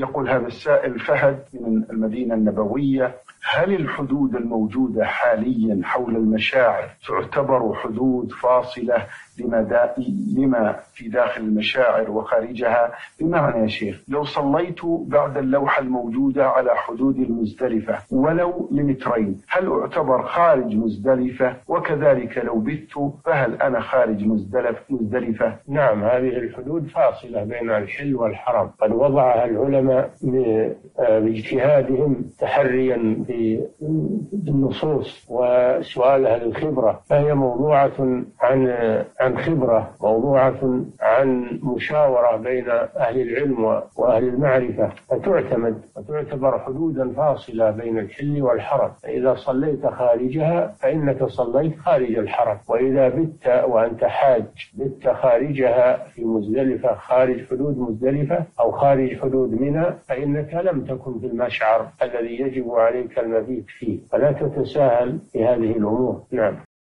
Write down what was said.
يقول هذا السائل فهد من المدينة النبوية. هل الحدود الموجودة حاليا حول المشاعر تعتبر حدود فاصلة لما, لما في داخل المشاعر وخارجها؟ بمعنى يا شيخ لو صليت بعد اللوحة الموجودة على حدود المزدلفة ولو لمترين هل أعتبر خارج مزدلفة؟ وكذلك لو بت فهل أنا خارج مزدلف مزدلفة؟ نعم هذه الحدود فاصلة بين الحل والحرم قد وضعها العلماء باجتهادهم تحريا بالنصوص وسؤال أهل الخبرة فهي موضوعة عن عن خبرة موضوعة عن مشاورة بين أهل العلم وأهل المعرفة فتعتمد وتعتبر حدودا فاصلة بين الحل والحرم فإذا صليت خارجها فإنك صليت خارج الحرم وإذا بت وأنت حاج بت خارجها في مزدلفة خارج حدود مزدلفة أو خارج حدود منى فإنك لم تكن في المشعر الذي يجب عليك المبيت فيه. فلا تتساهل في هذه الأمور. نعم.